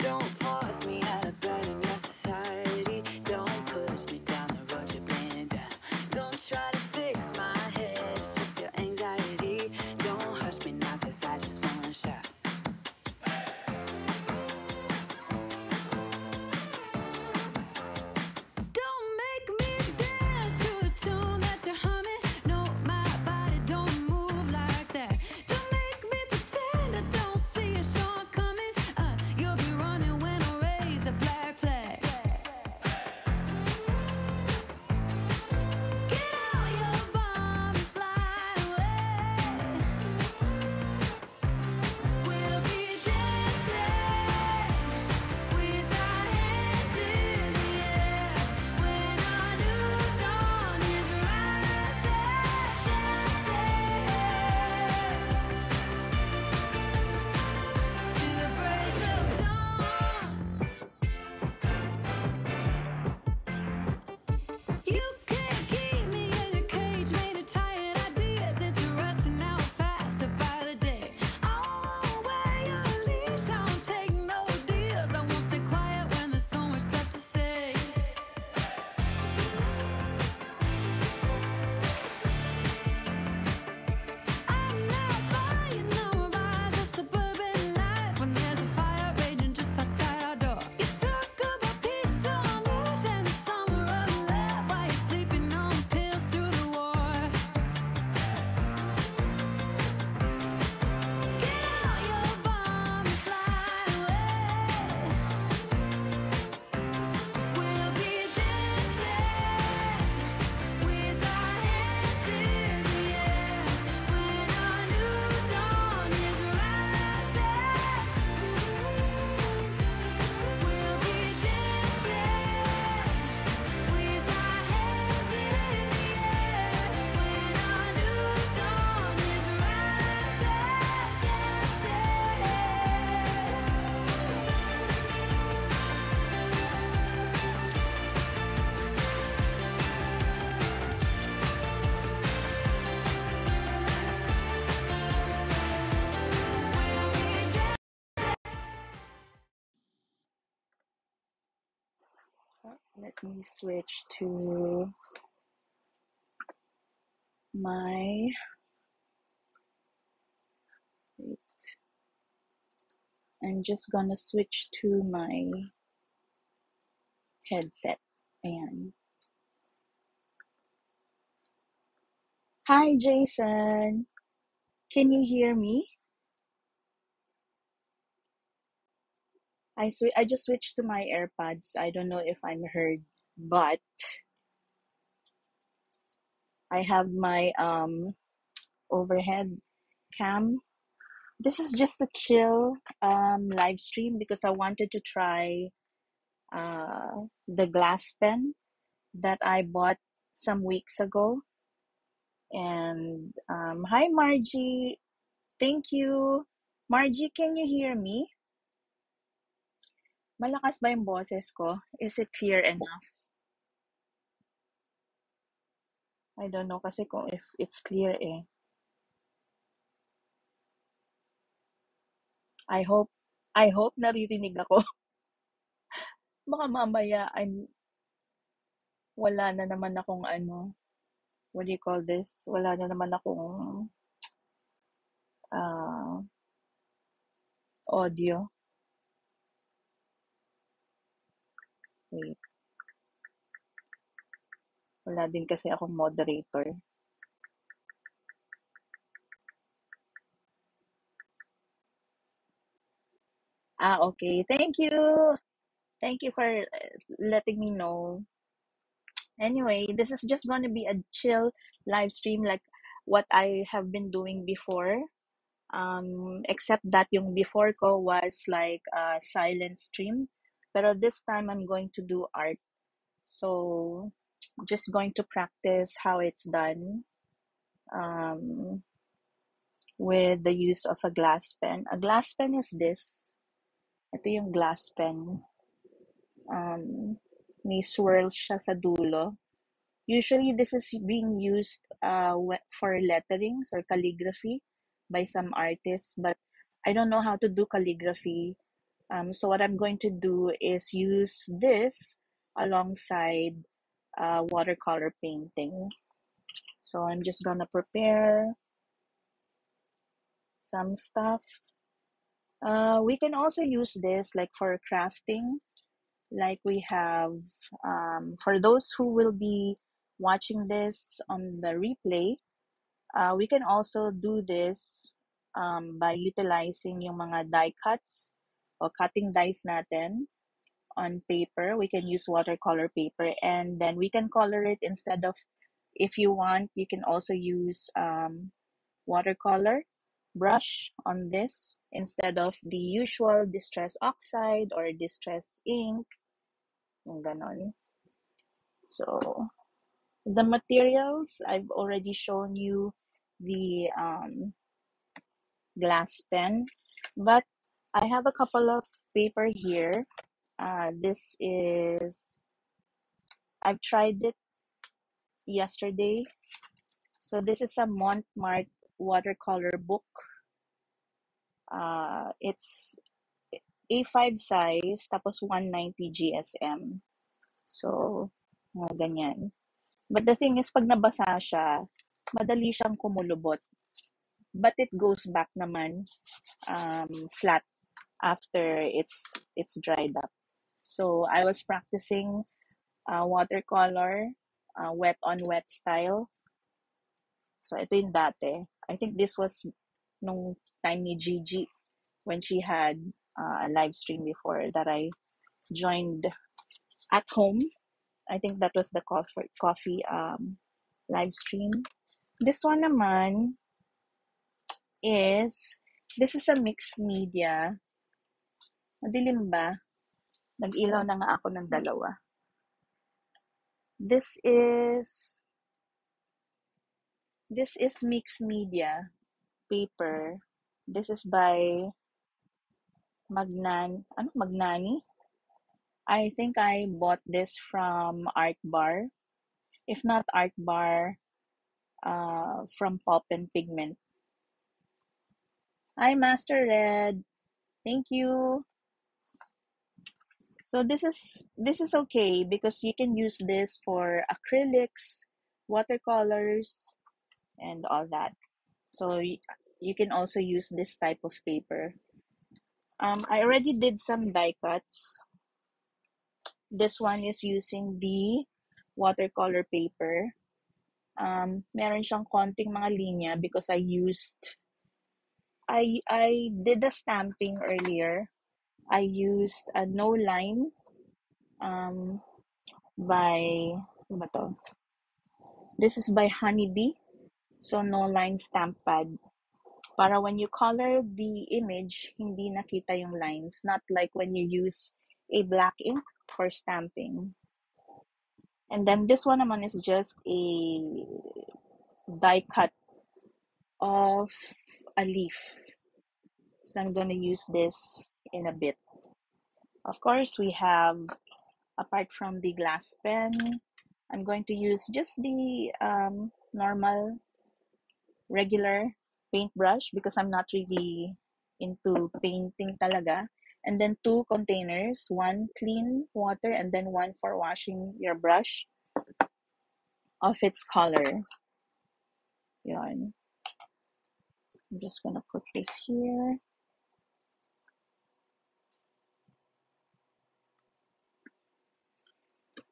don't fall. Switch to my wait. I'm just gonna switch to my headset. Ayan. Hi, Jason. Can you hear me? I sw- I just switched to my AirPods. I don't know if I'm heard, but I have my um overhead cam. This is just a chill um live stream because I wanted to try uh the glass pen that I bought some weeks ago. And um hi Margie. Thank you. Margie, can you hear me? Malakas ba yung boses ko? Is it clear enough? I don't know kasi kung if it's clear eh. I hope I hope naririnig ako. Baka mamaya I'm wala na naman akong ano, what do you call this? Wala na naman akong uh, audio. Wait, wala din kasi akong moderator. Ah, okay. Thank you. Thank you for uh, letting me know. Anyway, this is just going to be a chill live stream like what I have been doing before. Um, except that yung before ko was like a silent stream. Pero this time I'm going to do art. So just going to practice how it's done um, with the use of a glass pen. A glass pen is this. Ito yung glass pen. Um, may swirl siya sa dulo. Usually, this is being used uh, for letterings or calligraphy by some artists, but I don't know how to do calligraphy. Um, so what I'm going to do is use this alongside uh, watercolor painting. So I'm just gonna prepare some stuff. Uh, we can also use this like for crafting. Like we have, um, for those who will be watching this on the replay, uh, we can also do this um, by utilizing yung mga die cuts o cutting dies natin on paper. We can use watercolor paper and then we can color it instead of, if you want, you can also use um, watercolor brush on this instead of the usual distress oxide or distress ink. So, the materials, I've already shown you the um, glass pen, but I have a couple of paper here. Uh, this is, I've tried it yesterday. So this is a Mont Marte watercolor book. Uh, it's A5 size, tapos 190 GSM. So, mga ganyan. But the thing is, pag nabasa siya, madali siyang kumulubot. But it goes back naman um, flat after it's it's dried up. So I was practicing uh, watercolor, uh, wet on wet style. So ito yung dati. I think this was nung time ni Gigi when she had uh, a live stream before that I joined at home. I think that was the coffee coffee um, live stream. This one naman is this is a mixed media. Madilim ba? Nag-ilaw na nga ako ng dalawa. This is this is mixed media paper. This is by Magnan ano Magnani. I think I bought this from Art Bar. If not Art Bar, uh, from Pop and Pigment. Hi, Master Red. Thank you. So this is this is okay because you can use this for acrylics, watercolors, and all that. So y- you can also use this type of paper. Um, I already did some die cuts. This one is using the watercolor paper. Um, meron siyang konting mga linya because I used I I did the stamping earlier. I used a no line um by ano ba to? This is by Honeybee. So no line stamp pad. Para when you color the image, hindi nakita yung lines. Not like when you use a black ink for stamping. And then this one naman is just a die cut of a leaf. So I'm gonna use this in a bit. Of course, we have, apart from the glass pen, I'm going to use just the um, normal, regular paintbrush because I'm not really into painting talaga. And then two containers, one clean water and then one for washing your brush of its color. Yun. I'm just gonna put this here.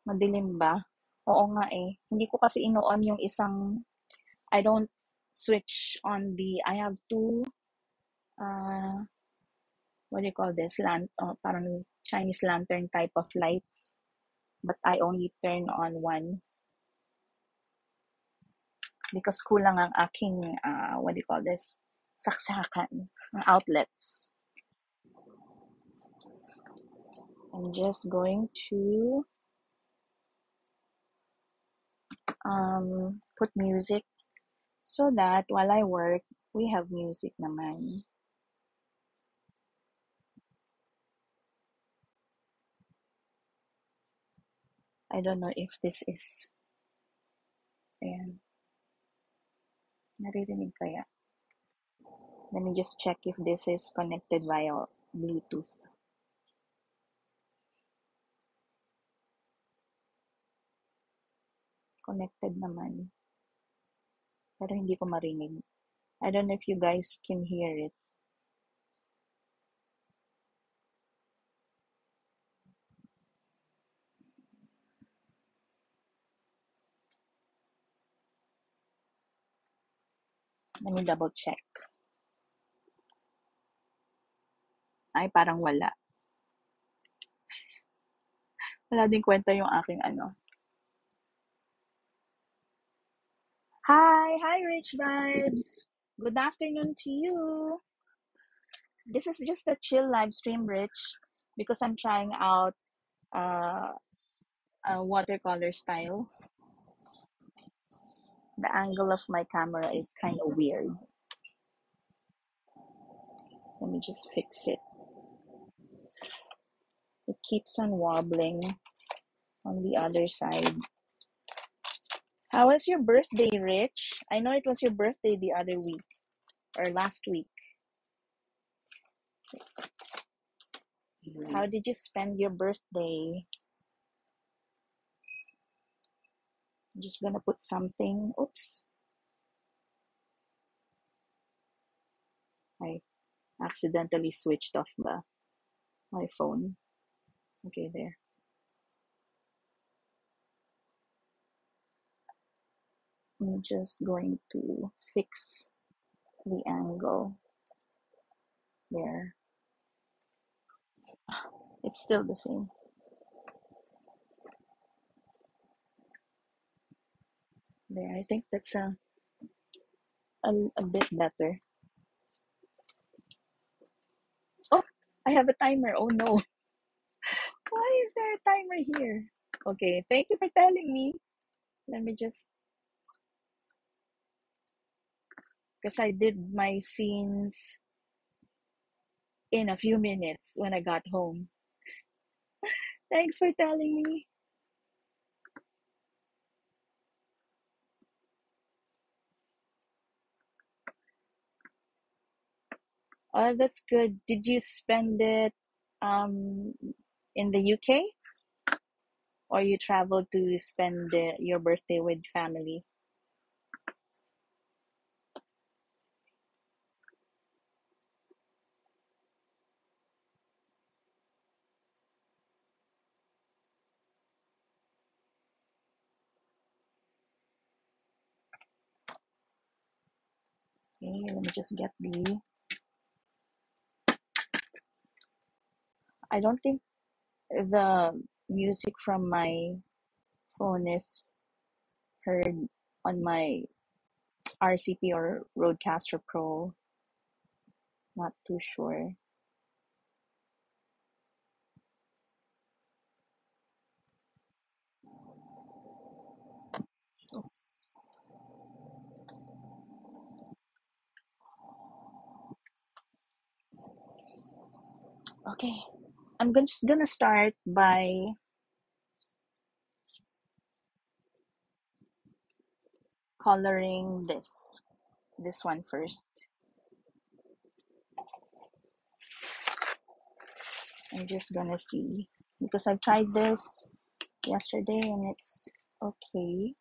Madilim ba? Oo nga eh. Hindi ko kasi ino-on yung isang, I don't switch on the, I have two, uh, what do you call this? Lant, uh, parang Chinese lantern type of lights. But I only turn on one because kulang ang aking, uh, what do you call this? Saksakan, ng outlets. I'm just going to um, put music so that while I work, we have music naman. I don't know if this is, ayan, kaya. Let me just check if this is connected via Bluetooth. Connected naman. Pero hindi ko marinig. I don't know if you guys can hear it. Let me double check. Ay, parang wala. Wala din kwenta yung aking ano. Hi! Hi, Rich Vibes! Good afternoon to you! This is just a chill live stream, Rich, because I'm trying out uh, a watercolor style. The angle of my camera is kind of weird. Let me just fix it. It keeps on wobbling on the other side. How was your birthday, Rich? I know it was your birthday the other week or last week. How did you spend your birthday? I'm just gonna put something. Oops. I accidentally switched off my phone. Okay, there. I'm just going to fix the angle there. It's still the same. There, I think that's a, a, a bit better. Oh, I have a timer. Oh no. Why is there a timer here? Okay, thank you for telling me. Let me just, because I did my scenes in a few minutes when I got home. Thanks for telling me. Oh, that's good. Did you spend it um in the UK or you traveled to spend the, your birthday with family? Okay, let me just get the. I don't think the music from my phone is heard on my RCP or RODECaster Pro. Not too sure. Oops. Okay, I'm just gonna start by coloring this. This one first. I'm just gonna see because I've tried this yesterday and it's okay.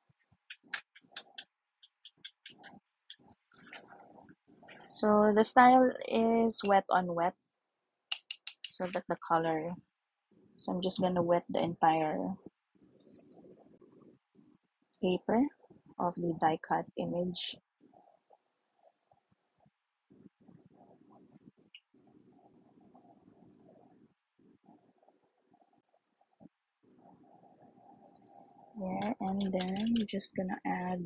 So the style is wet on wet so that the color. So I'm just gonna wet the entire paper of the die cut image. there and then just gonna add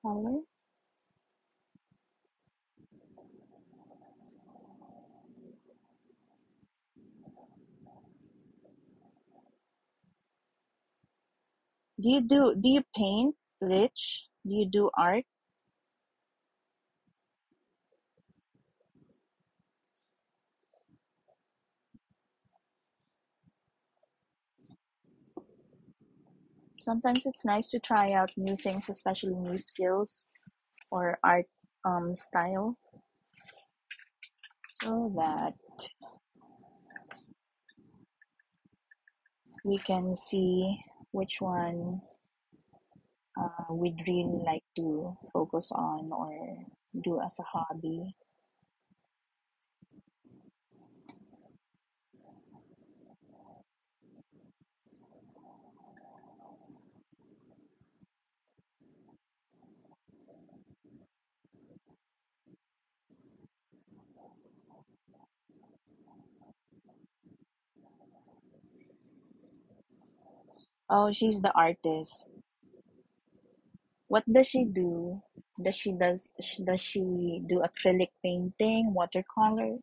color do you do do you paint rich? Do you do art? Sometimes it's nice to try out new things especially new skills or art um style. So that we can see which one uh, we'd really like to focus on or do as a hobby. Oh, she's the artist. What does she do? Does she does does she do acrylic painting, watercolor?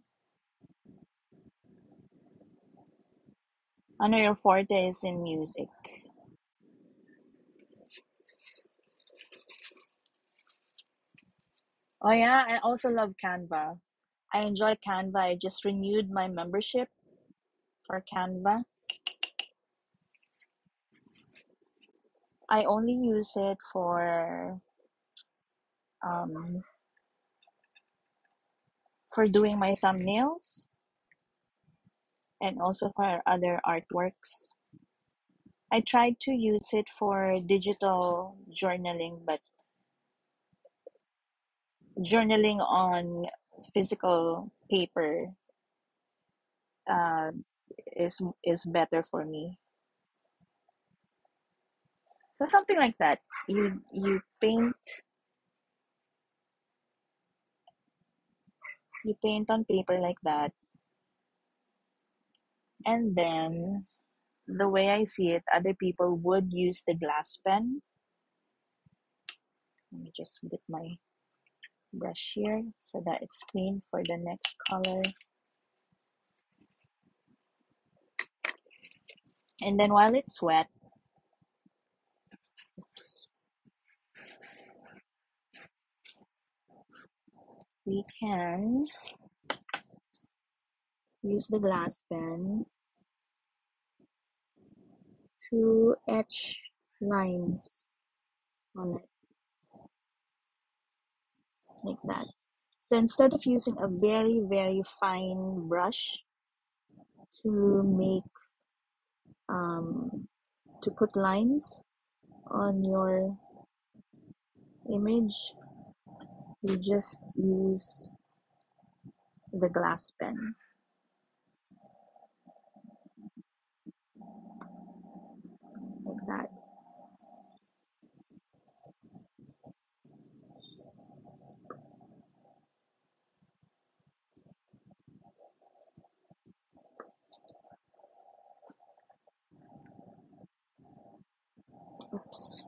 I know your forte is in music. Oh yeah, I also love Canva. I enjoy Canva. I just renewed my membership for Canva. I only use it for um, for doing my thumbnails and also for other artworks. I tried to use it for digital journaling, but journaling on physical paper uh, is is better for me. So something like that. You you paint you paint on paper like that, and then the way I see it, other people would use the glass pen. Let me just dip my brush here so that it's clean for the next color. And then while it's wet, we can use the glass pen to etch lines on it like that. So instead of using a very, very fine brush to make, um, to put lines on your image, you just use the glass pen like that. Oops.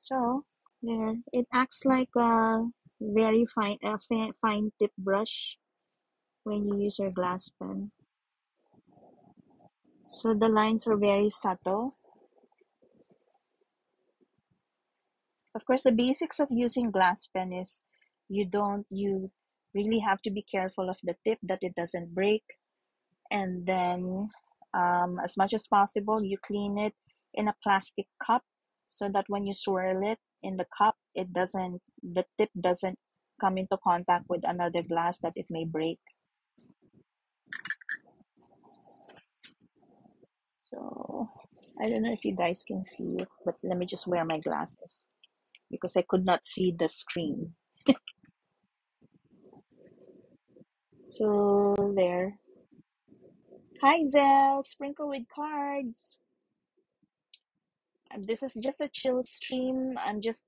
So there, it acts like a very fine, a fi- fine tip brush when you use your glass pen. So the lines are very subtle. Of course, the basics of using glass pen is you don't, you really have to be careful of the tip that it doesn't break. And then, um, as much as possible, you clean it in a plastic cup so that when you swirl it in the cup, it doesn't, the tip doesn't come into contact with another glass that it may break. So I don't know if you guys can see it, but let me just wear my glasses because I could not see the screen. So there. Hi Zell, sprinkle with cards. This is just a chill stream. I'm just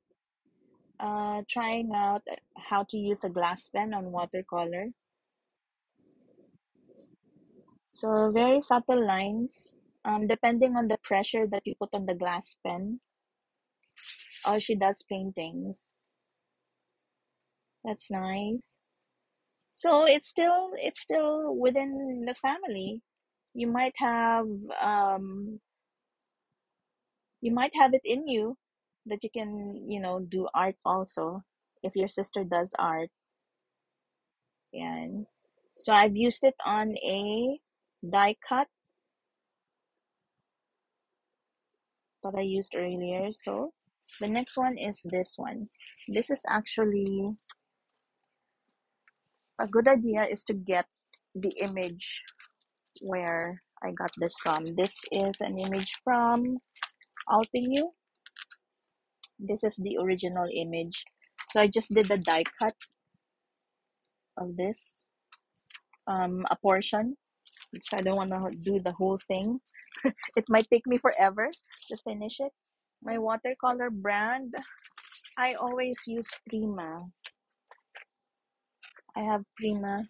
uh, trying out how to use a glass pen on watercolor. So very subtle lines. Um, depending on the pressure that you put on the glass pen. Oh, she does paintings. That's nice. So it's still it's still within the family. You might have um you might have it in you that you can, you know, do art also if your sister does art. And so I've used it on a die cut that I used earlier. So the next one is this one. This is actually a good idea is to get the image where I got this from. This is an image from Altenew. This is the original image. So I just did the die cut of this, um, a portion. So I don't want to do the whole thing. It might take me forever to finish it. My watercolor brand, I always use Prima. I have Prima,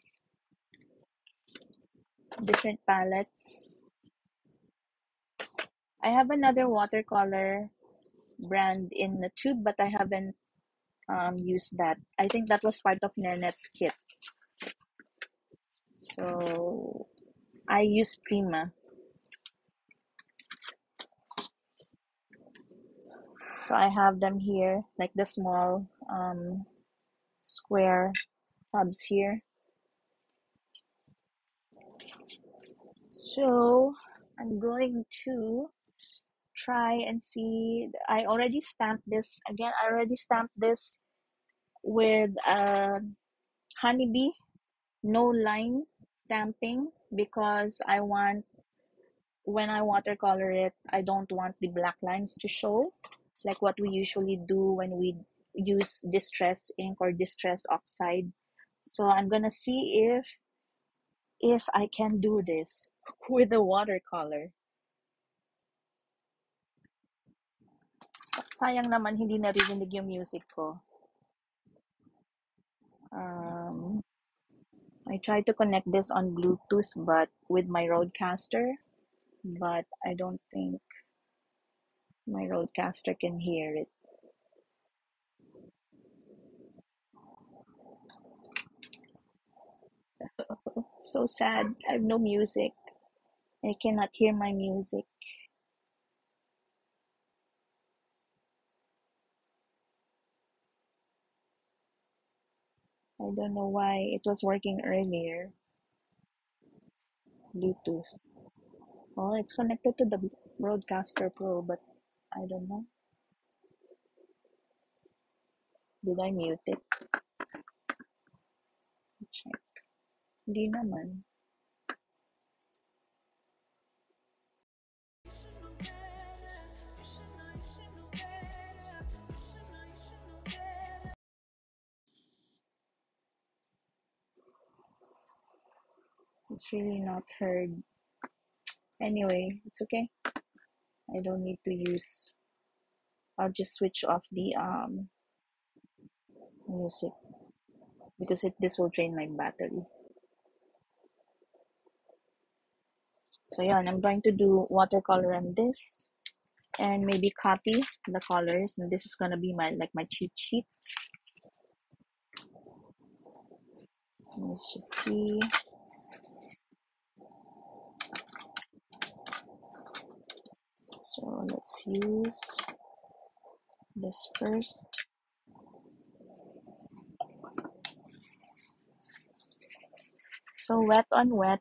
different palettes. I have another watercolor brand in the tube, but I haven't um, used that. I think that was part of Nanette's kit. So I use Prima. So I have them here, like the small um, square tubs here. So I'm going to try and see. I already stamped this again. I already stamped this with a honeybee, no line stamping because I want when I watercolor it, I don't want the black lines to show like what we usually do when we use distress ink or distress oxide. So I'm gonna see if if I can do this with the watercolor. Sayang naman hindi naririnig yung music ko. Um, I tried to connect this on Bluetooth but with my RODECaster, but I don't think my RODECaster can hear it. So sad. I have no music. I cannot hear my music. I don't know why it was working earlier. Bluetooth. Well, it's connected to the Broadcaster Pro, but I don't know. Did I mute it? Check. Hindi naman. It's really not heard. Anyway, it's okay. I don't need to use. I'll just switch off the um music because it this will drain my battery. So yeah, and I'm going to do watercolor on this and maybe copy the colors and this is gonna be my like my cheat sheet. Let's just see. So let's use this first. So wet on wet.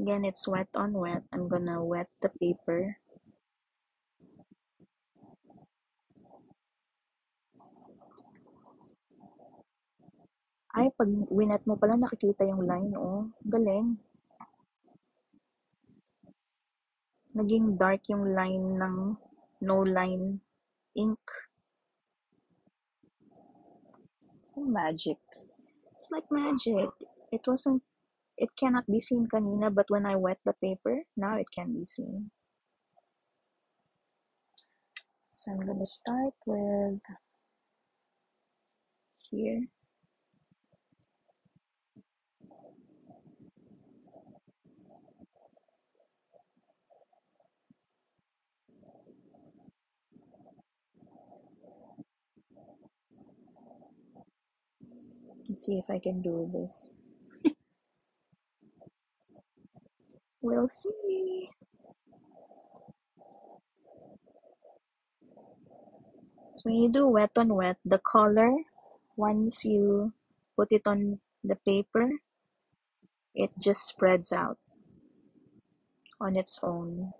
Again, it's wet on wet. I'm gonna wet the paper. Ay, pag winet mo pala, nakikita yung line, oh. Galing. Naging dark yung line ng no line ink. Magic. It's like magic. It wasn't, it cannot be seen kanina, but when I wet the paper, now it can be seen. So I'm gonna start with here. See if I can do this. We'll see. So when you do wet on wet, the color, once you put it on the paper, it just spreads out on its own.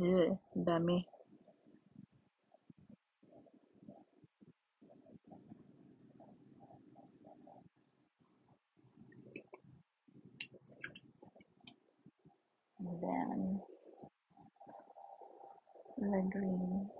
Eh, Ugh, dami. And then the green.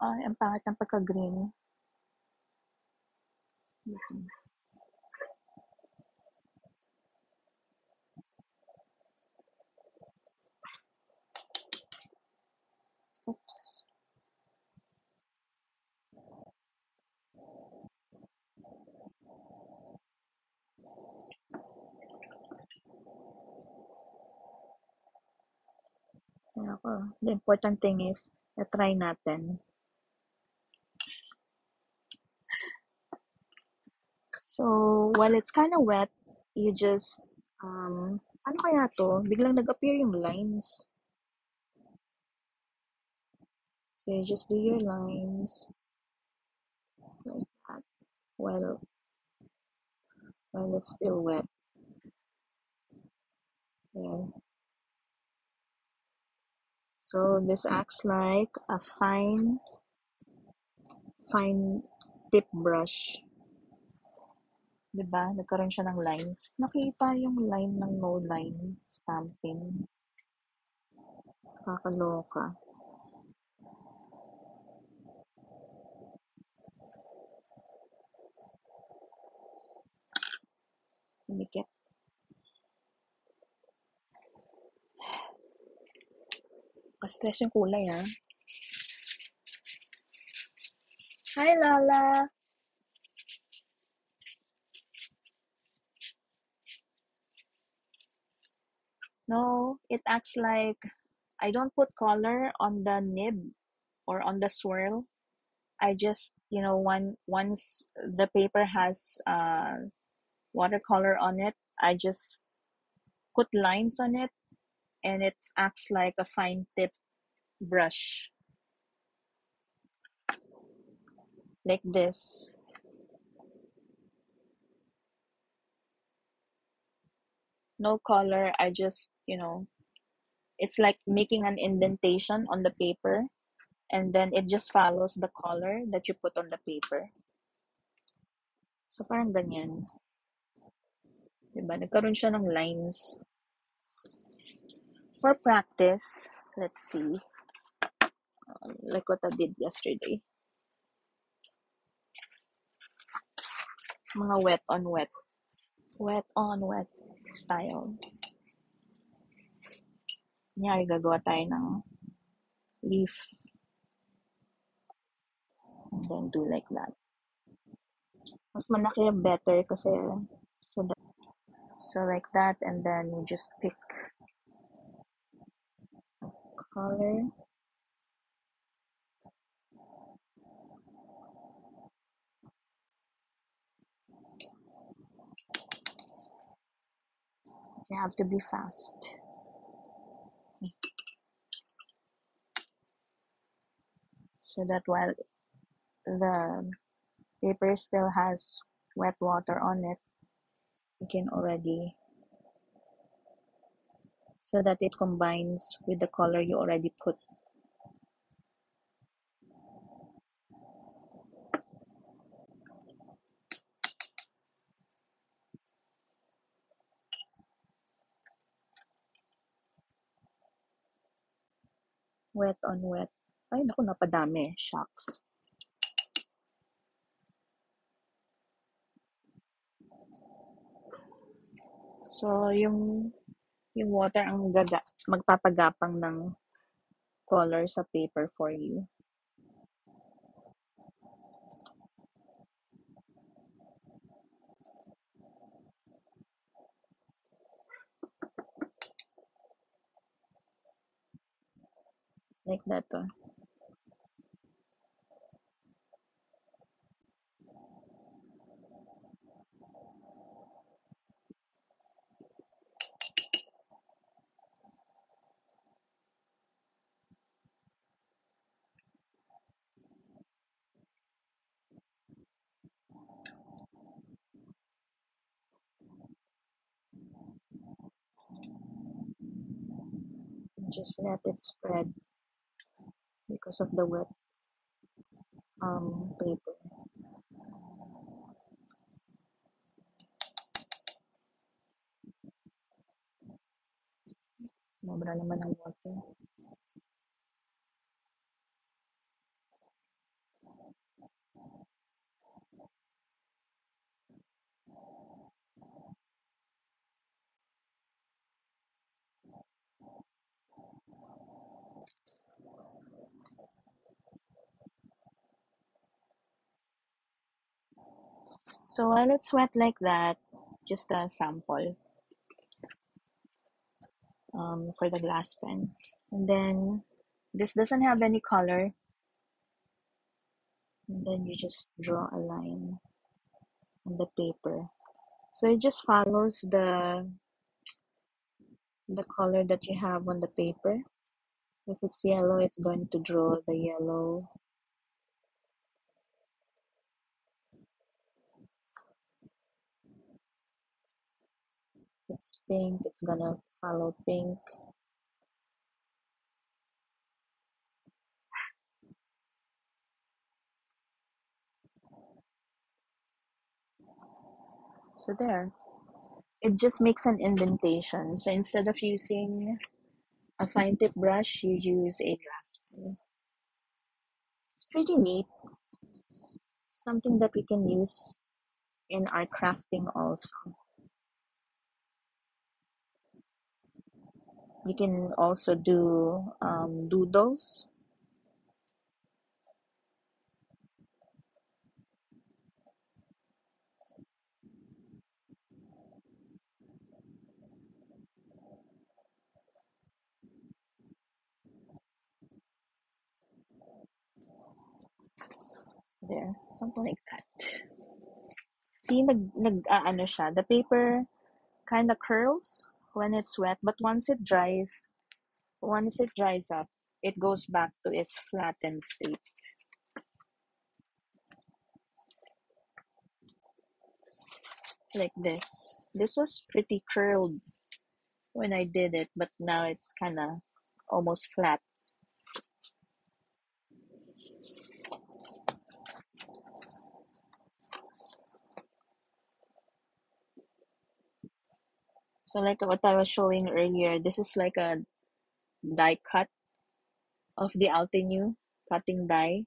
Ay, ang pangit ng pagka-green. Oops. Ay, ako. The important thing is, na-try natin. So, while it's kind of wet, you just, um, ano kaya to? Biglang nag-appear yung lines. So, you just do your lines like that while, while it's still wet. There. So, this acts like a fine, fine tip brush. Diba? Nagkaroon siya ng lines. Nakita yung line ng no line stamping. Kakaloka. Lumikit. Pa-stress yung kulay, ha? Hi, Lala! No, it acts like I don't put color on the nib or on the swirl. I just, you know, one once the paper has uh, watercolor on it, I just put lines on it and it acts like a fine tip brush like this. No color, I just, you know, it's like making an indentation on the paper and then it just follows the color that you put on the paper. So parang ganyan. Diba? Nagkaroon siya ng lines. For practice, let's see. Um, like what I did yesterday. Mga wet on wet. Wet on wet style. Kunyari, gagawa tayo ng leaf. And then do like that. Mas malaki yung better kasi so that, so like that and then you just pick color. You have to be fast. So that while the paper still has wet water on it, you can already so that it combines with the color you already put. Wet on wet. Ay, naku, napadami. Shucks. So, yung yung water ang gaga, magpapagapang ng color sa paper for you. Like that. Oh. Just let it spread because of the wet um, paper. Sobra naman ang water. So while it's wet like that, just a sample um, for the glass pen. And then this doesn't have any color. And then you just draw a line on the paper. So it just follows the the color that you have on the paper. If it's yellow, it's going to draw the yellow. It's pink, it's gonna follow pink. So there. It just makes an indentation. So instead of using a fine tip brush, you use a glass pen. It's pretty neat. Something that we can use in our crafting also. You can also do um, doodles. There, something like that. See, nag, nag ah, ano siya, the paper kind of curls when it's wet, but once it dries, once it dries up, it goes back to its flattened state, like this. This was pretty curled when I did it, but now it's kind of almost flat. So like what I was showing earlier, this is like a die cut of the Altenew cutting die,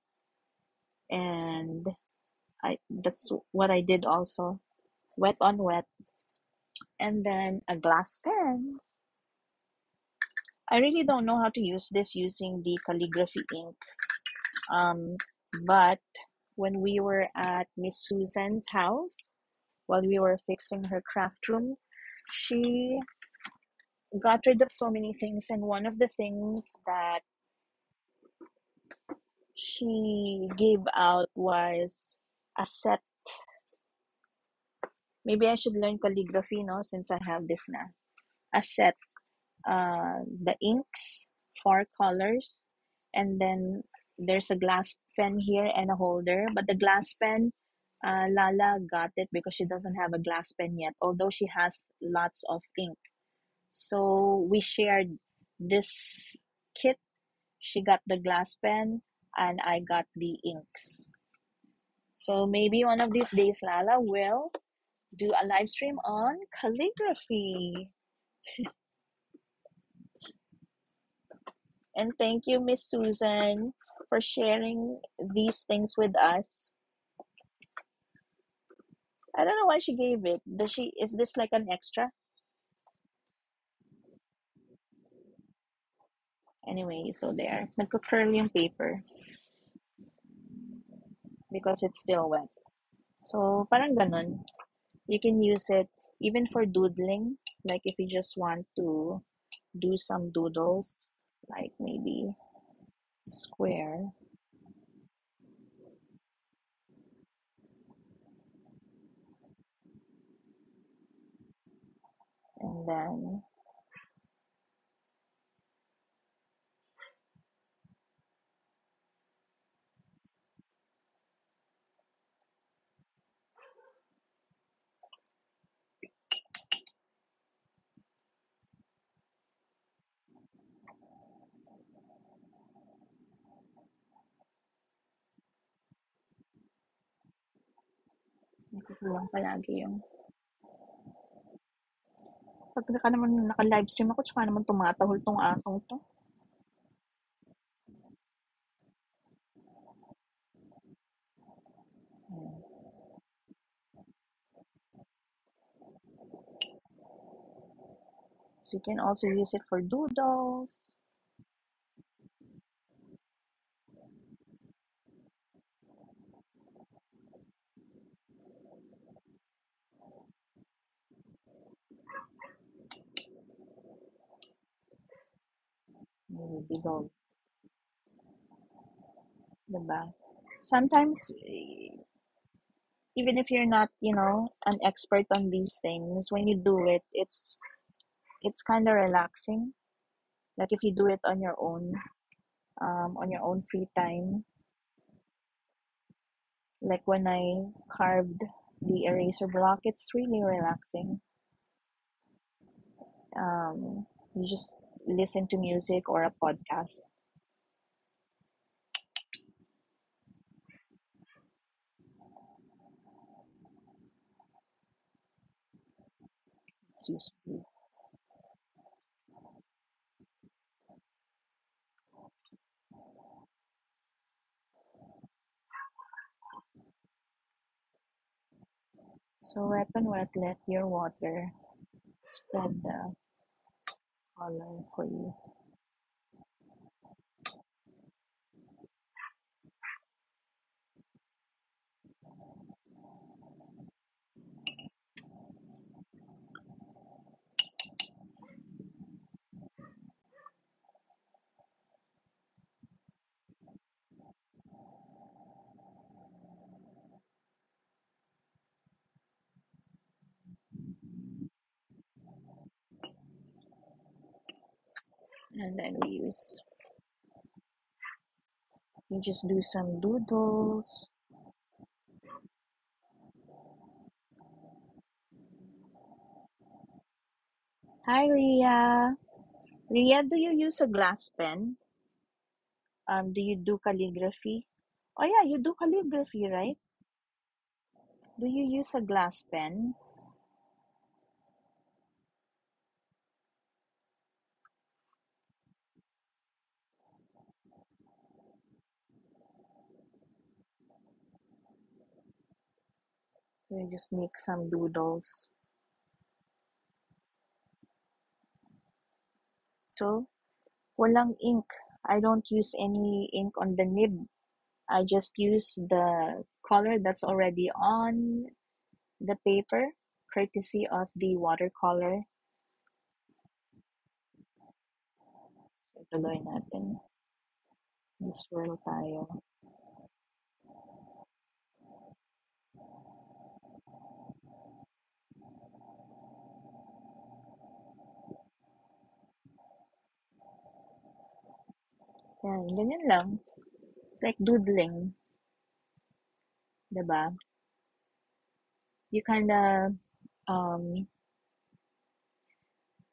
and I that's what I did also, wet on wet, and then a glass pen. I really don't know how to use this using the calligraphy ink. Um, but when we were at Miss Susan's house, while we were fixing her craft room, she got rid of so many things, and one of the things that she gave out was a set. Maybe I should learn calligraphy, no, since I have this now A set. Uh, the inks, four colors, and then there's a glass pen here and a holder. But the glass pen, uh, Lala got it because she doesn't have a glass pen yet, although she has lots of ink. So we shared this kit. She got the glass pen, and I got the inks. So maybe one of these days, Lala will do a live stream on calligraphy. And thank you, Miss Susan, for sharing these things with us. I don't know why she gave it. Does she? Is this like an extra? Anyway, so there. Nagka-curl yung paper because it's still wet. So, parang ganun. You can use it even for doodling. Like if you just want to do some doodles, like maybe square. and then Nagkukulang palagi yung pag naka naman naka-livestream ako, tsaka naman tumatahol tong asong to. So you can also use it for doodles. Dog. Diba? Sometimes, even if you're not, you know, an expert on these things, when you do it, it's it's kind of relaxing. Like if you do it on your own, um, on your own free time. Like when I carved the eraser block, it's really relaxing. Um, you just listen to music or a podcast. So wet and wet, let your water spread the color for you. And then we use, you just do some doodles. Hi, Ria. Ria, do you use a glass pen? Um, do you do calligraphy? Oh yeah, you do calligraphy, right? Do you use a glass pen? You just make some doodles. So, walang ink. I don't use any ink on the nib. I just use the color that's already on the paper, courtesy of the watercolor. So, tuloy natin. Swirl tayo. Yan, ganyan lang. It's like doodling. Diba? You kinda um,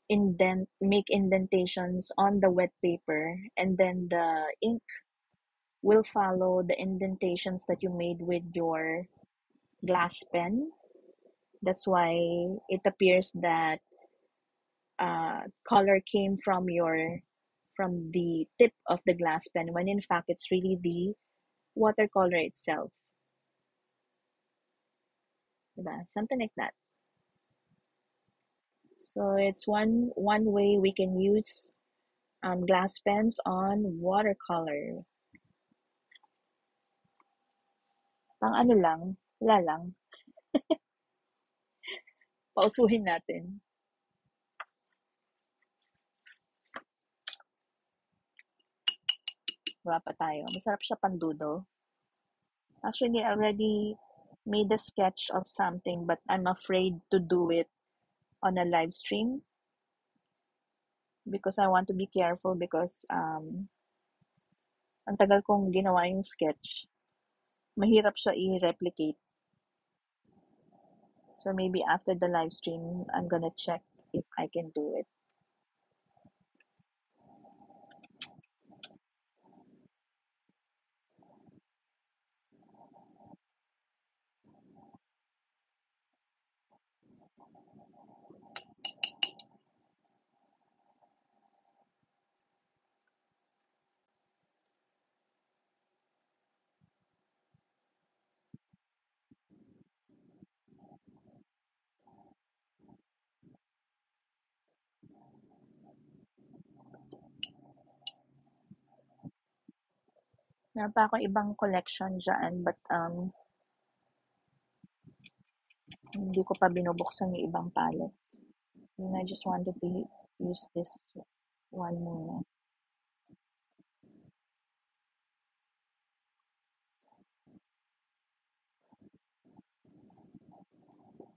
indent, make indentations on the wet paper, and then the ink will follow the indentations that you made with your glass pen. That's why it appears that uh, color came from your from the tip of the glass pen when in fact it's really the watercolor itself. Diba? Something like that. So it's one one way we can use um, glass pens on watercolor. Pang ano lang, wala lang. Pausuhin natin. Wala pa tayo. Masarap siya pandoodle. Actually, I already made a sketch of something but I'm afraid to do it on a live stream because I want to be careful because um, ang tagal kong ginawa yung sketch. Mahirap siya i-replicate. So maybe after the live stream, I'm gonna check if I can do it. Meron pa ako ibang collection dyan, but um, hindi ko pa binubuksan yung ibang palettes. And I just wanted to use this one muna.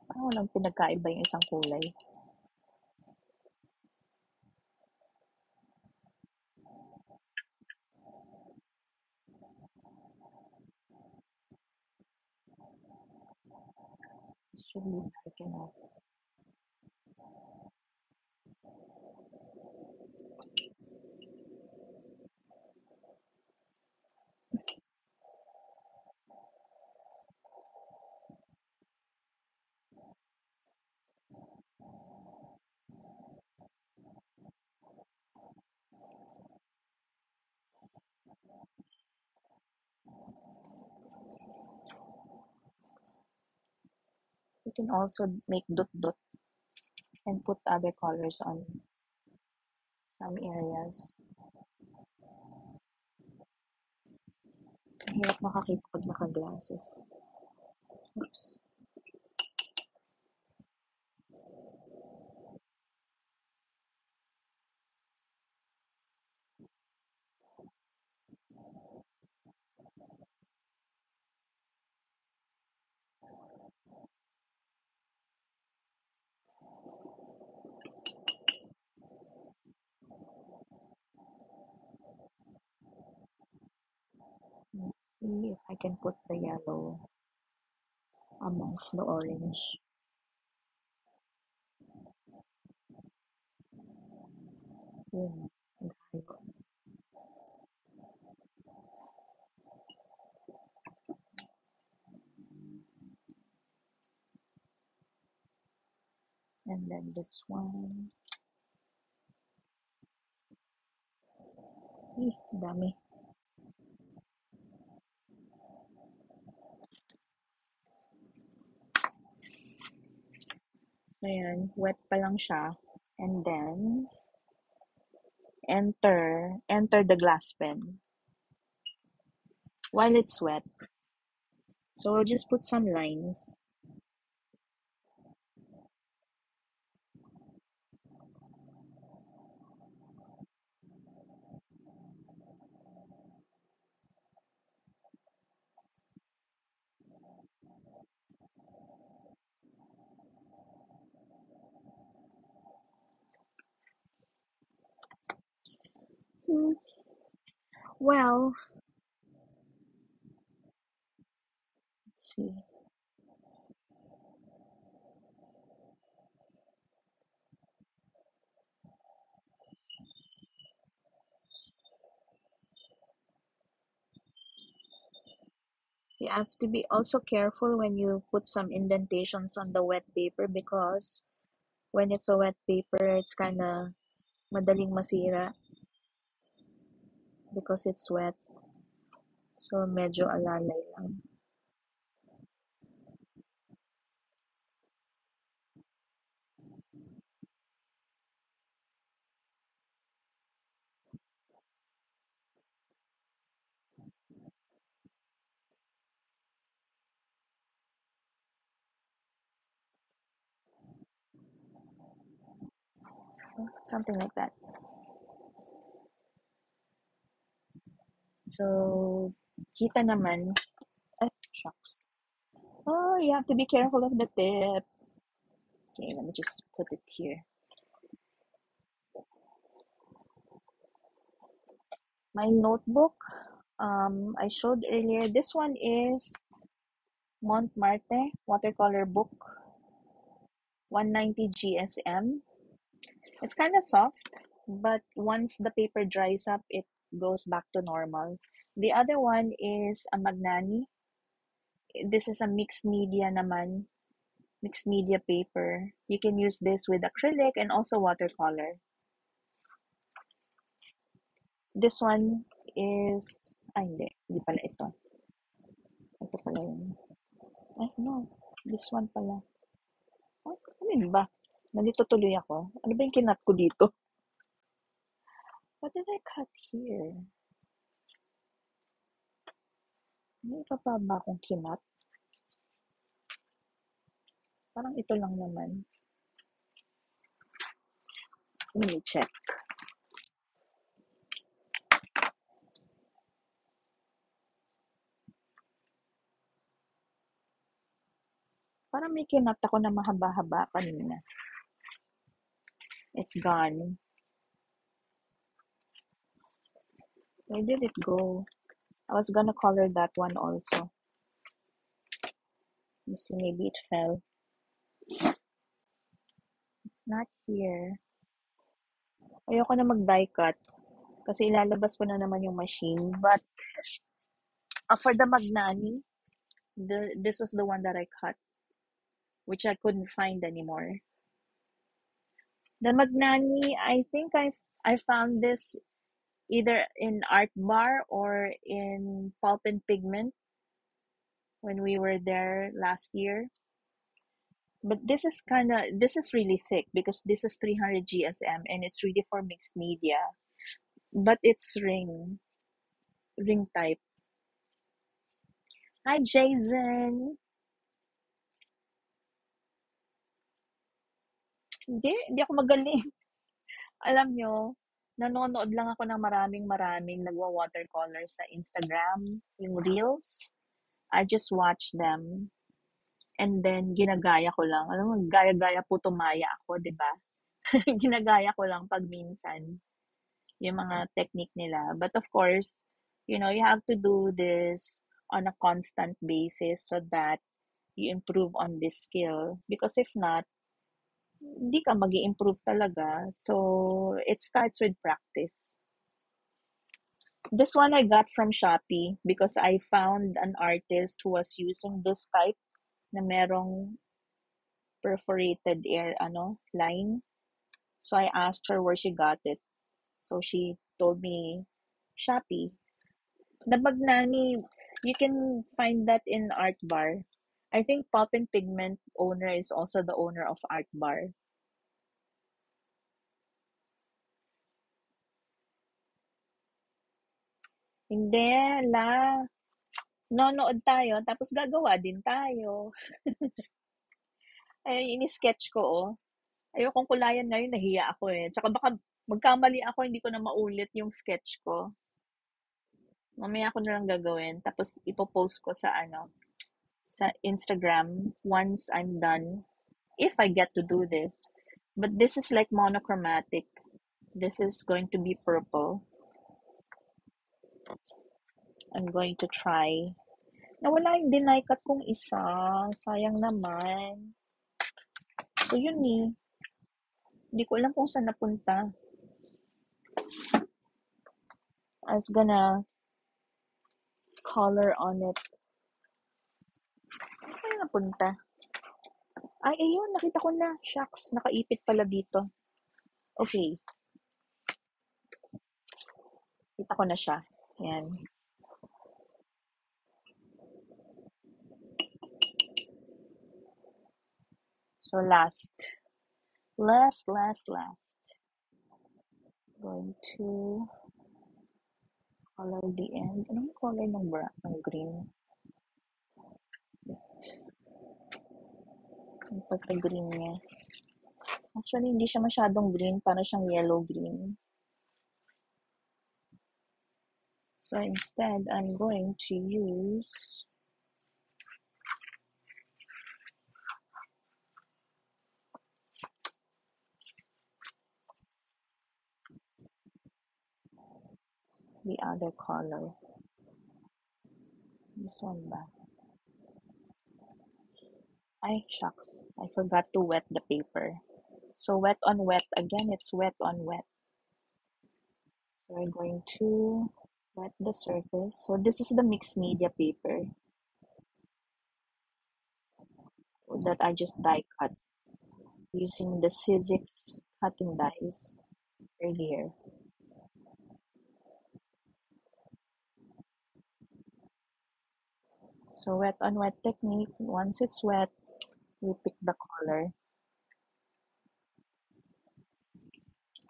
Parang walang pinagkaiba yung isang kulay. Should be dark enough. Can also make dot dot and put other colors on some areas. Ang hirap makakita pag naka-glasses. Oops. See if I can put the yellow amongst the orange. Yun. And then this one. Eh, dami. So, yan. Wet pa lang siya. And then, enter, enter the glass pen while it's wet. So, just put some lines. Well, let's see. You have to be also careful when you put some indentations on the wet paper because when it's a wet paper, it's kind of madaling masira because it's wet. So, medyo alalay lang. Something like that. So, kita naman, ay, shucks. Oh, you have to be careful of the tip. Okay, let me just put it here. My notebook, um, I showed earlier, this one is Mont Marte watercolor book, 190 GSM. It's kind of soft, but once the paper dries up, it goes back to normal. The other one is a Magnani. This is a mixed media naman. mixed media paper. You can use this with acrylic and also watercolor. This one is, ay hindi, hindi pala ito. Ito pala yun. Ay, no. This one pala. Ay, ano yun ba? Nalito tuloy ako. Ano ba yung kinat ko dito? What did I cut here? May iba pa ba akong kinat? Parang ito lang naman. Let me check. Parang may kinat ako na mahaba-haba kanina. It's gone. Where did it go? I was gonna color that one also. Me see, maybe it fell. It's not here. Ayoko na mag-die cut kasi ilalabas ko na naman yung machine. But uh, for the Magnani, the, this was the one that I cut, which I couldn't find anymore. The Magnani, I think I I found this either in Art Bar or in Pulp and Pigment when we were there last year. But this is kind of this is really thick because this is 300 GSM and it's really for mixed media. But it's ring ring type. Hi Jason. Hindi, hindi ako magaling. Alam nyo, nanonood lang ako ng maraming maraming nagwa-watercolor sa Instagram, yung Reels. I just watch them. And then, ginagaya ko lang. Alam mo, gaya-gaya po tumaya ako, di ba? ginagaya ko lang pag minsan yung mga technique nila. But of course, you know, you have to do this on a constant basis so that you improve on this skill. Because if not, hindi ka mag improve talaga. So, it starts with practice. This one I got from Shopee because I found an artist who was using this type na merong perforated air ano line. So I asked her where she got it. So she told me Shopee. The Magnani, you can find that in Art Bar. I think Pop and Pigment owner is also the owner of Art Bar. Hindi, la. Nonood tayo, tapos gagawa din tayo. Ay, ini-sketch ko, oh. Ayokong kulayan ngayon, nahiya ako eh. Tsaka baka magkamali ako, hindi ko na maulit yung sketch ko. Mamaya ako na lang gagawin. Tapos ipopost ko sa ano, sa Instagram once I'm done. If I get to do this. But this is like monochromatic. This is going to be purple. I'm going to try. Nawala yung cut kong isa. Sayang naman. So, yun eh. Hindi ko alam kung saan napunta. I was gonna color on it. Napunta? Ay, ayun. Nakita ko na. Shucks. Nakaipit pala dito. Okay. Kita ko na siya. Ayan. So, last. Last, last, last. Going to color the end. Anong color ng, bra- ng green? Ang pagka-green niya. Actually, hindi siya masyadong green. Para siyang yellow-green. So, instead, I'm going to use the other color. This one ba? Ay, shucks. I forgot to wet the paper. So, wet on wet. Again, it's wet on wet. So, we're going to wet the surface. So, this is the mixed media paper. that I just die cut using the Sizzix cutting dies earlier. So wet on wet technique. Once it's wet, we pick the color.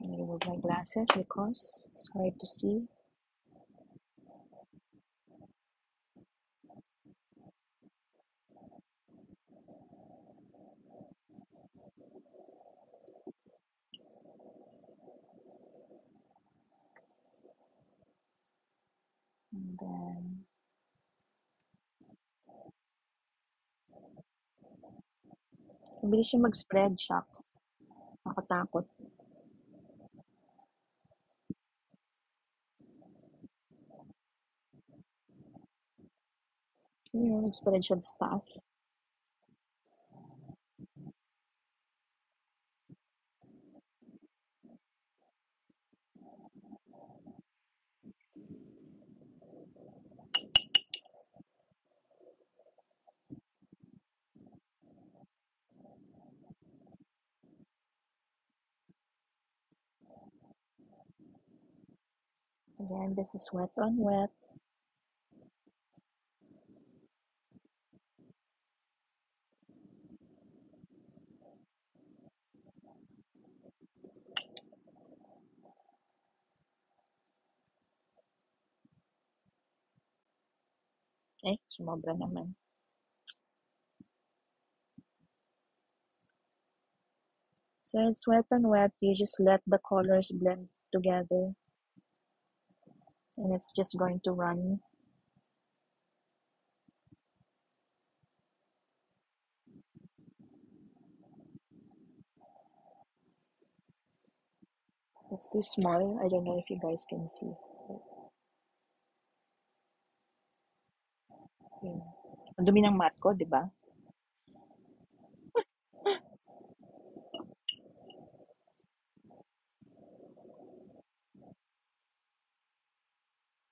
I remove my glasses because it's hard to see. And then ang bilis siya mag-spread, shocks. Nakatakot. Yun, nag-spread siya sa taas. This is wet on wet. Eh, sumobra naman. So it's wet on wet. You just let the colors blend together. And it's just going to run. It's too small. I don't know if you guys can see. Yun. Ang dumi ng mat ko, di ba?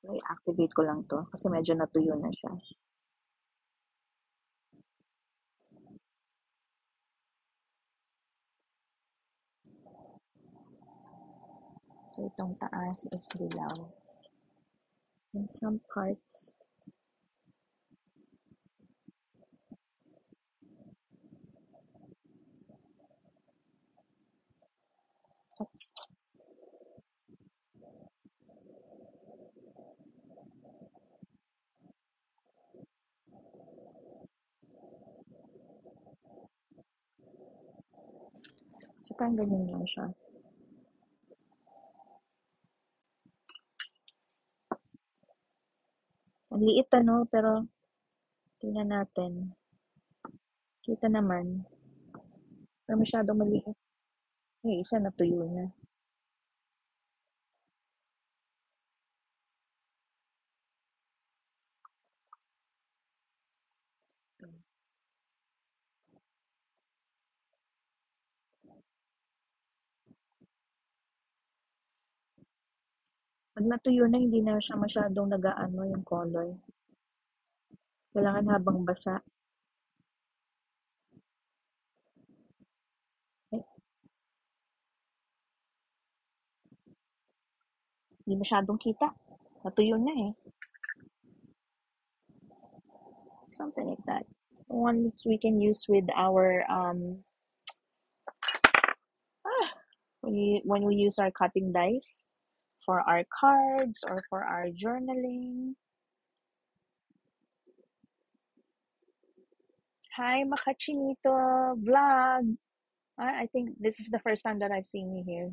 So, i-activate ko lang to kasi medyo natuyo na siya. So, itong taas is dilaw. In some parts, oops, parang ganyan lang siya. Ang liit ano, pero tingnan natin. Kita naman. Pero masyadong maliit. Yung isa natuyo na. Pag natuyo na, hindi na siya masyadong nagaano yung color. Kailangan habang basa. Eh. Hindi masyadong kita. Natuyo na eh. Something like that. One which we can use with our um ah, when you, when we use our cutting dice for our cards or for our journaling. Hi, Makachinito vlog. I, think this is the first time that I've seen you here.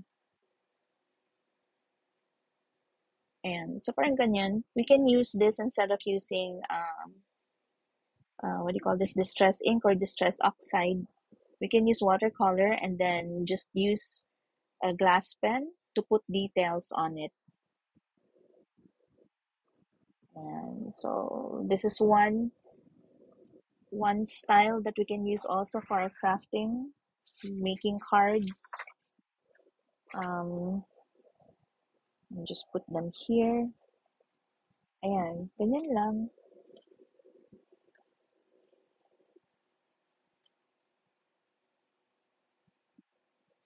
And so parang ganyan, we can use this instead of using um uh, what do you call this distress ink or distress oxide. We can use watercolor and then just use a glass pen to put details on it. And so this is one one style that we can use also for our crafting, making cards. Um, just put them here. Ayan, ganyan lang.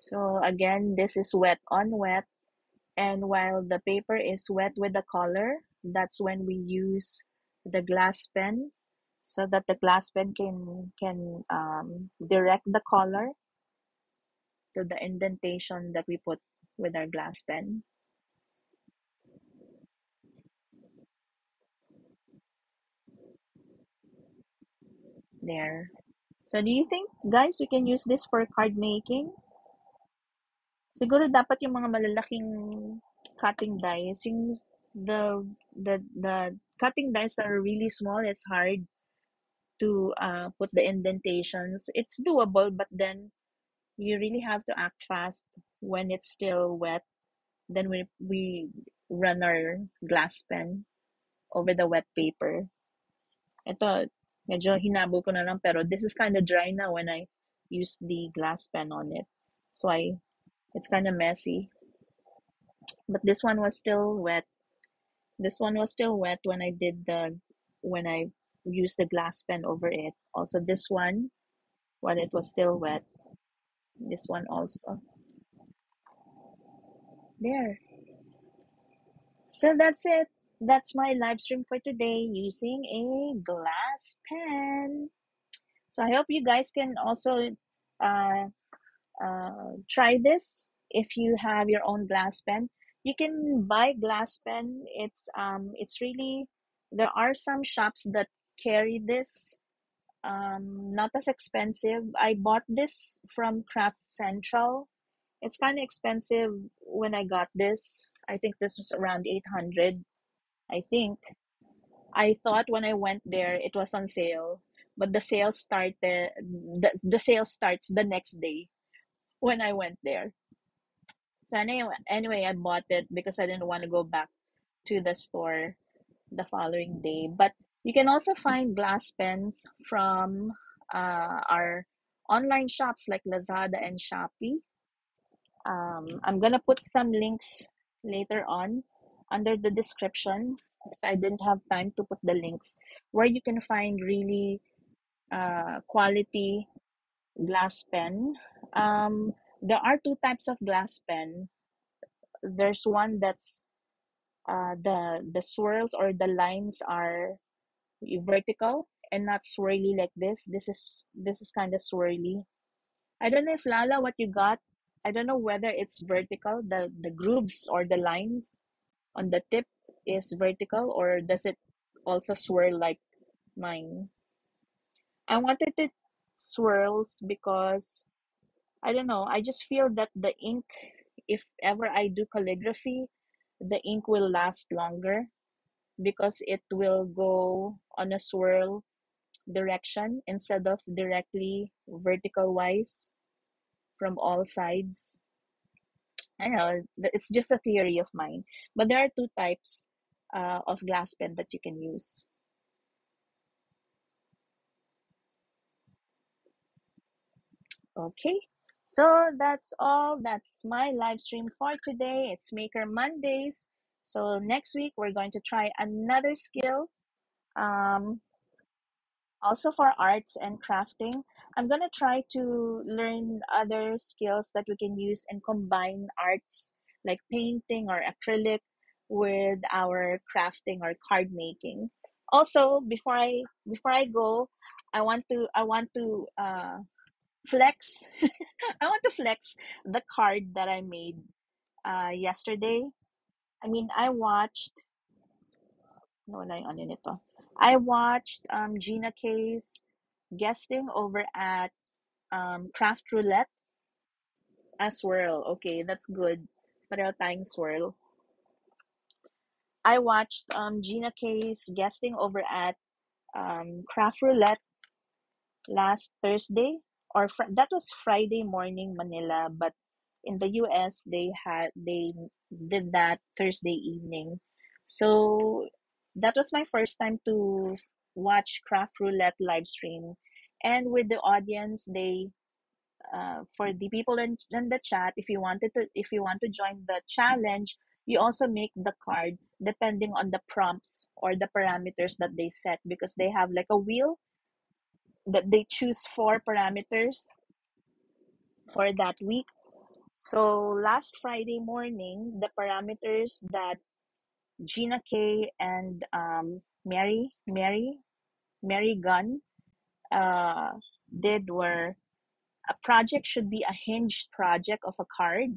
So again, this is wet on wet. And while the paper is wet with the color, that's when we use the glass pen so that the glass pen can can um, direct the color to the indentation that we put with our glass pen. There. So do you think, guys, we can use this for card making? Siguro dapat yung mga malalaking cutting dies, yung the the the cutting dies that are really small, it's hard to uh, put the indentations. It's doable, but then you really have to act fast when it's still wet. Then we we run our glass pen over the wet paper. Ito, medyo hinabol ko na lang, pero this is kind of dry now when I use the glass pen on it. So I, it's kind of messy. But this one was still wet. This one was still wet when I did the, when I used the glass pen over it. Also this one, when it was still wet. This one also. There. So that's it. That's my live stream for today using a glass pen. So I hope you guys can also uh, uh, try this if you have your own glass pen. You can buy glass pen. It's um it's really there are some shops that carry this. Um, not as expensive. I bought this from Craft Central. It's kind of expensive when I got this. I think this was around 800 I think. I thought when I went there it was on sale, but the sale started the, the sale starts the next day when I went there. So anyway, anyway, I bought it because I didn't want to go back to the store the following day. But you can also find glass pens from uh, our online shops like Lazada and Shopee. Um, I'm gonna put some links later on under the description because I didn't have time to put the links where you can find really uh, quality glass pen. Um, there are two types of glass pen. There's one that's uh, the the swirls or the lines are vertical and not swirly like this. This is this is kind of swirly. I don't know if Lala what you got. I don't know whether it's vertical, the the grooves or the lines on the tip is vertical or does it also swirl like mine? I wanted it swirls because I don't know, I just feel that the ink if ever I do calligraphy, the ink will last longer because it will go on a swirl direction instead of directly vertical wise from all sides. I know it's just a theory of mine, but there are two types uh, of glass pen that you can use. Okay, so that's all. That's my live stream for today. It's Maker Mondays. So next week we're going to try another skill. Um, also for arts and crafting i'm going to try to learn other skills that we can use and combine arts like painting or acrylic with our crafting or card making also before i before i go i want to i want to uh, flex i want to flex the card that i made uh, yesterday i mean i watched no, na yung nito. I watched um, Gina K's guesting over at um, Craft Roulette as swirl. Okay, that's good. Pareho tayong swirl. I watched um, Gina K's guesting over at um, Craft Roulette last Thursday, or fr- that was Friday morning Manila, but in the US they had they did that Thursday evening. So that was my first time to watch Craft Roulette live stream, and with the audience they uh, for the people in, in the chat if you wanted to if you want to join the challenge you also make the card depending on the prompts or the parameters that they set because they have like a wheel that they choose four parameters for that week. So last Friday morning, the parameters that Gina K and um, Mary Mary Mary Gunn uh, did were a project should be a hinged project of a card,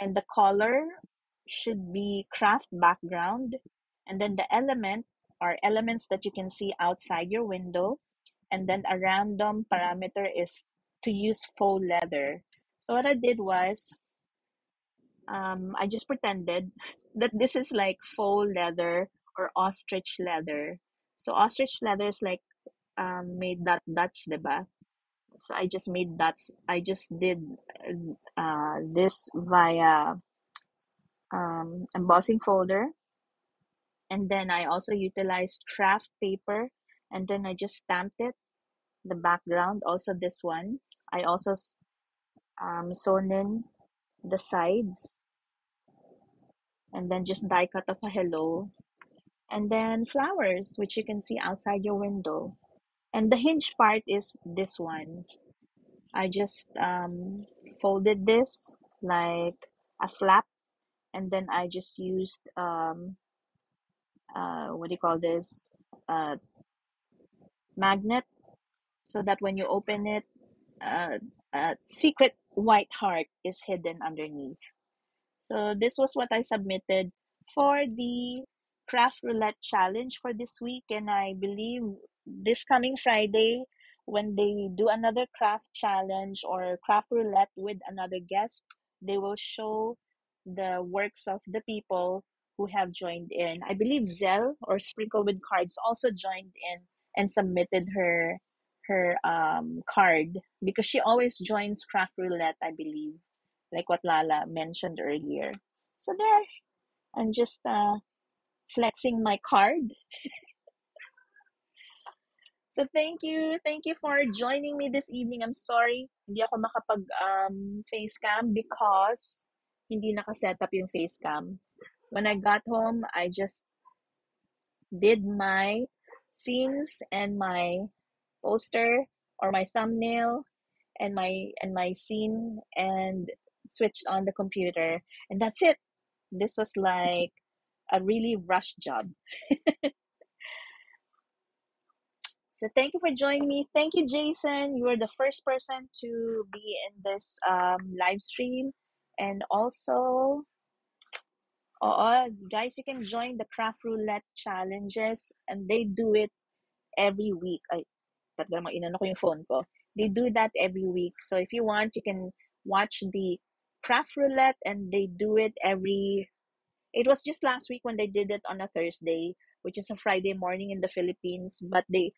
and the color should be craft background, and then the element are elements that you can see outside your window, and then a random parameter is to use faux leather. So what I did was um, I just pretended that this is like faux leather or ostrich leather. So ostrich leather is like um, made that dots, diba? So I just made dots. I just did uh, this via um, embossing folder, and then I also utilized craft paper, and then I just stamped it. The background, also this one. I also um, sewn in the sides, and then just die cut of a hello and then flowers, which you can see outside your window. And the hinge part is this one. I just um, folded this like a flap, and then I just used um, uh, what do you call this? Uh, magnet, so that when you open it, uh, a secret white heart is hidden underneath. So this was what I submitted for the craft roulette challenge for this week, and I believe this coming Friday, when they do another craft challenge or craft roulette with another guest, they will show the works of the people who have joined in. I believe Zell or Sprinkle with Cards also joined in and submitted her her um card because she always joins craft roulette, I believe like what Lala mentioned earlier. So there, I'm just uh, flexing my card. So thank you, thank you for joining me this evening. I'm sorry, hindi ako makapag um, face cam because hindi nakaset up yung face cam. When I got home, I just did my scenes and my poster or my thumbnail and my and my scene and switched on the computer and that's it. This was like a really rush job. So thank you for joining me. Thank you, Jason. You were the first person to be in this um, live stream. And also, oh, guys, you can join the Craft Roulette challenges, and they do it every week. Ay, talaga namang inano ko yung phone ko. They do that every week. So if you want, you can watch the Craft Roulette, and they do it every. It was just last week when they did it on a Thursday, which is a Friday morning in the Philippines, but they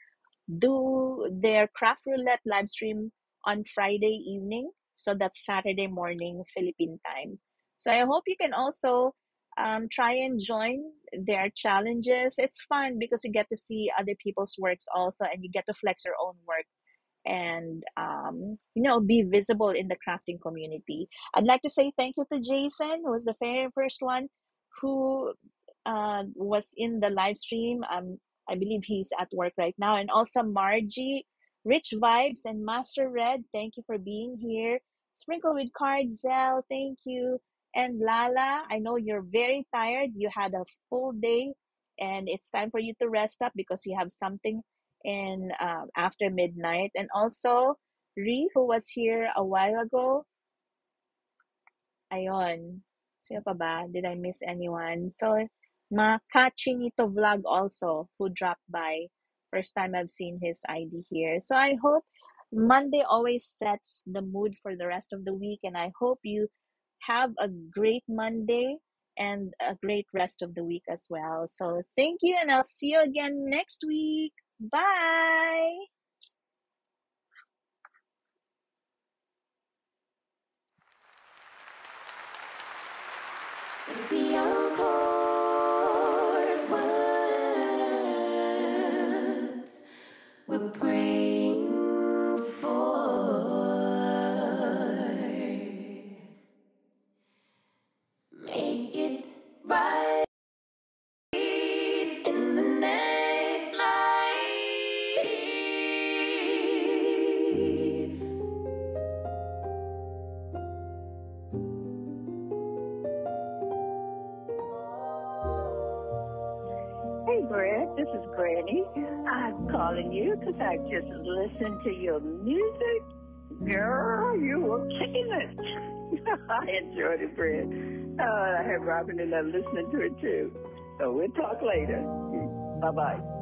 do their craft roulette live stream on Friday evening. So that's Saturday morning Philippine time. So I hope you can also um, try and join their challenges. It's fun because you get to see other people's works also, and you get to flex your own work and um, you know be visible in the crafting community. I'd like to say thank you to Jason, who was the very first one who uh, was in the live stream. Um, I believe he's at work right now, and also Margie, Rich Vibes, and Master Red. Thank you for being here. Sprinkle with cards, Zell. Thank you. And Lala, I know you're very tired. You had a full day, and it's time for you to rest up because you have something in um, after midnight. And also, Ree, who was here a while ago, Ayon. Sino pa ba? Did I miss anyone? So, Makachinito Vlog also, who dropped by. First time I've seen his ID here. So I hope Monday always sets the mood for the rest of the week, and I hope you have a great Monday and a great rest of the week as well. So thank you, and I'll see you again next week. Bye. The encore's because I just listened to your music. Girl, you were kicking it. I enjoyed it, Fred. Uh, I had Robin and I listening to it too. So we'll talk later. Bye bye.